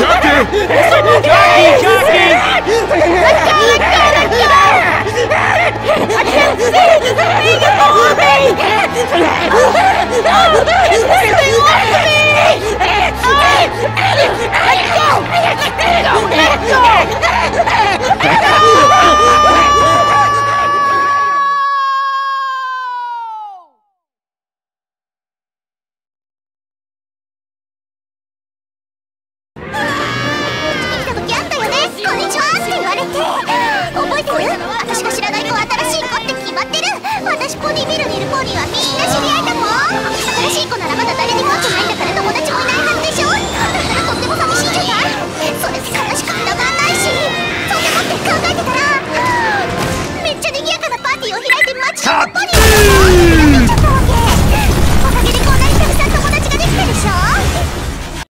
Jockey! Jockey! Jockey! Jockey! Let go! Let go! Let go! I can't see! This thing is over me! こにビルにいる子ーはみんな知り合いだもん。新しい子ならまだ誰にも会ってないんだから友達もいないはずでしょだったらとっても寂しいじゃないそれ悲しくたまんないし。そんなこと考えてたらめっちゃ賑やかなパーティーを開いて街中のポニー